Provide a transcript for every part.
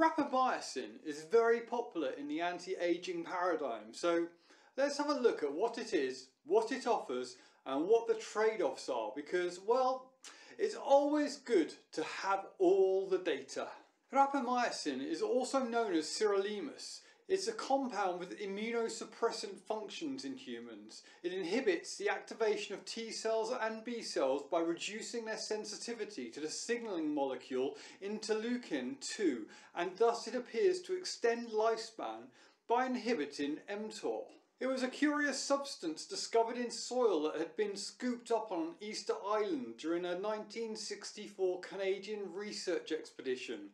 Rapamycin is very popular in the anti-aging paradigm, so let's have a look at what it is, what it offers, and what the trade-offs are, because, well, it's always good to have all the data. Rapamycin is also known as sirolimus. It's a compound with immunosuppressant functions in humans. It inhibits the activation of T cells and B cells by reducing their sensitivity to the signalling molecule interleukin 2 and thus it appears to extend lifespan by inhibiting mTOR. It was a curious substance discovered in soil that had been scooped up on Easter Island during a 1964 Canadian research expedition.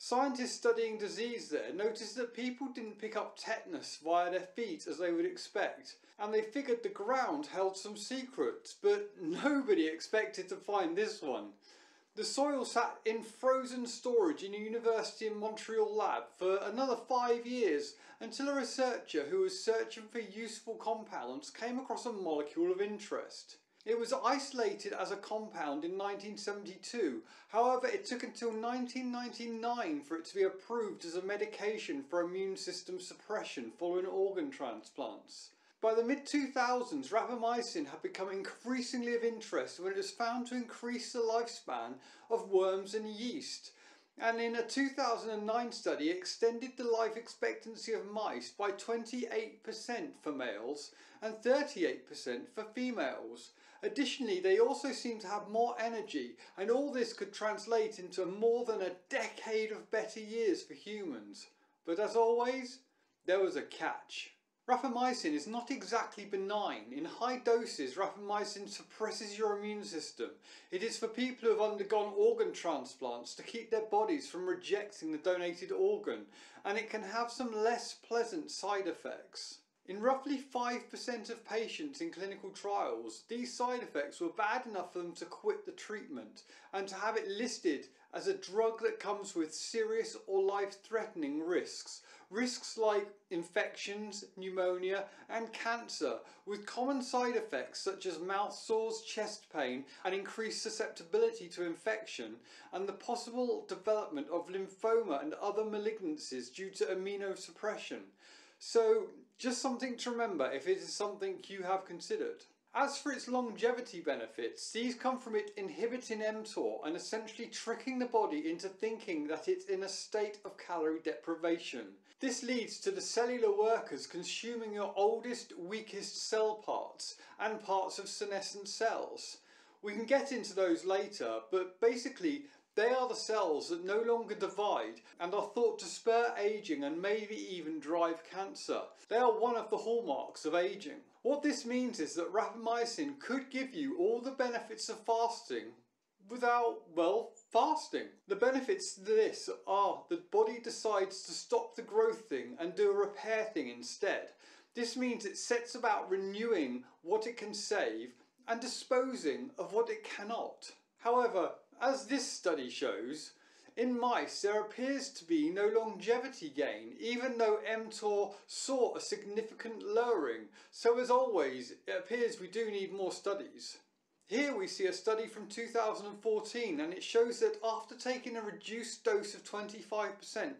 Scientists studying disease there noticed that people didn't pick up tetanus via their feet as they would expect, and they figured the ground held some secrets, but nobody expected to find this one. The soil sat in frozen storage in a University in Montreal lab for another five years until a researcher who was searching for useful compounds came across a molecule of interest. It was isolated as a compound in 1972, however it took until 1999 for it to be approved as a medication for immune system suppression following organ transplants. By the mid-2000s, rapamycin had become increasingly of interest when it was found to increase the lifespan of worms and yeast, and in a 2009 study extended the life expectancy of mice by 28% for males and 38% for females. Additionally, they also seem to have more energy and all this could translate into more than a decade of better years for humans. But as always, there was a catch. Rapamycin is not exactly benign. In high doses, rapamycin suppresses your immune system. It is for people who have undergone organ transplants to keep their bodies from rejecting the donated organ, and it can have some less pleasant side effects. In roughly 5% of patients in clinical trials, these side effects were bad enough for them to quit the treatment and to have it listed as a drug that comes with serious or life-threatening risks. Risks like infections, pneumonia and cancer with common side effects such as mouth sores, chest pain and increased susceptibility to infection and the possible development of lymphoma and other malignancies due to immunosuppression. So just something to remember if it is something you have considered. As for its longevity benefits, these come from it inhibiting mTOR and essentially tricking the body into thinking that it's in a state of calorie deprivation. This leads to the cellular workers consuming your oldest, weakest cell parts and parts of senescent cells. We can get into those later, but basically they are the cells that no longer divide and are thought to spur ageing and maybe even drive cancer. They are one of the hallmarks of ageing. What this means is that rapamycin could give you all the benefits of fasting without, well, fasting. The benefits to this are the body decides to stop the growth thing and do a repair thing instead. This means it sets about renewing what it can save and disposing of what it cannot. However, as this study shows, in mice there appears to be no longevity gain even though mTOR saw a significant lowering. So as always it appears we do need more studies. Here we see a study from 2014 and it shows that after taking a reduced dose of 25%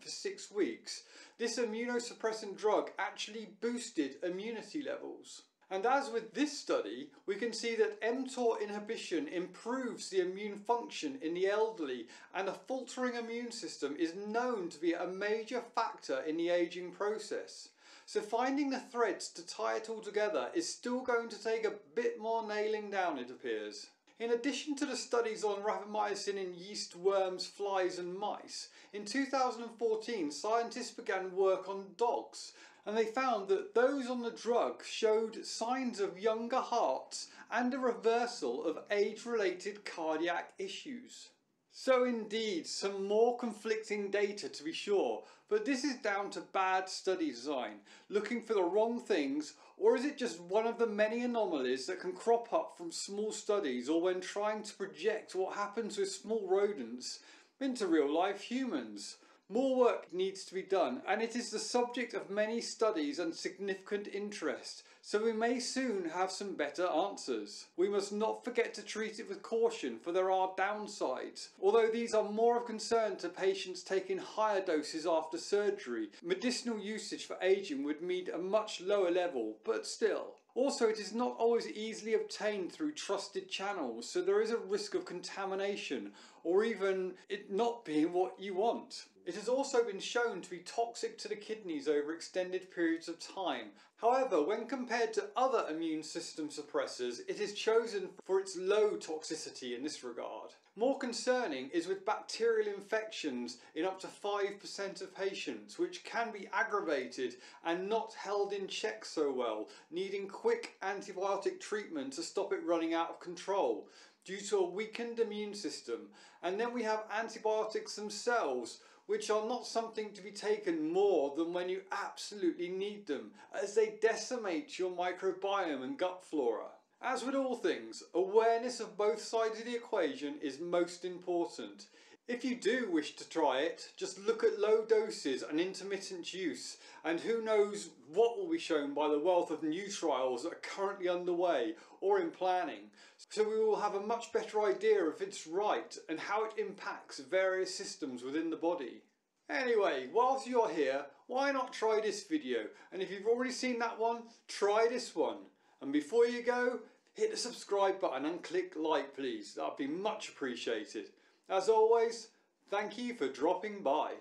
for 6 weeks, this immunosuppressant drug actually boosted immunity levels. And as with this study, we can see that mTOR inhibition improves the immune function in the elderly and a faltering immune system is known to be a major factor in the ageing process. So finding the threads to tie it all together is still going to take a bit more nailing down it appears. In addition to the studies on rapamycin in yeast, worms, flies and mice, in 2014 scientists began work on dogs and they found that those on the drug showed signs of younger hearts and a reversal of age-related cardiac issues. So indeed, some more conflicting data to be sure, but this is down to bad study design, looking for the wrong things, or is it just one of the many anomalies that can crop up from small studies or when trying to project what happens with small rodents into real life humans? More work needs to be done and it is the subject of many studies and significant interest, so we may soon have some better answers. We must not forget to treat it with caution for there are downsides. Although these are more of concern to patients taking higher doses after surgery, medicinal usage for ageing would mean a much lower level, but still. Also, it is not always easily obtained through trusted channels, so there is a risk of contamination or even it not being what you want. It has also been shown to be toxic to the kidneys over extended periods of time. However, when compared to other immune system suppressors, it is chosen for its low toxicity in this regard. More concerning is with bacterial infections in up to 5% of patients, which can be aggravated and not held in check so well, needing quick antibiotic treatment to stop it running out of control due to a weakened immune system. And then we have antibiotics themselves, which are not something to be taken more than when you absolutely need them, as they decimate your microbiome and gut flora. As with all things, awareness of both sides of the equation is most important. If you do wish to try it, just look at low doses and intermittent use, and who knows what will be shown by the wealth of new trials that are currently underway or in planning. So we will have a much better idea if it's right and how it impacts various systems within the body. Anyway, whilst you're here, why not try this video? And if you've already seen that one, try this one. And before you go, hit the subscribe button and click like please. That'd be much appreciated. As always, thank you for dropping by.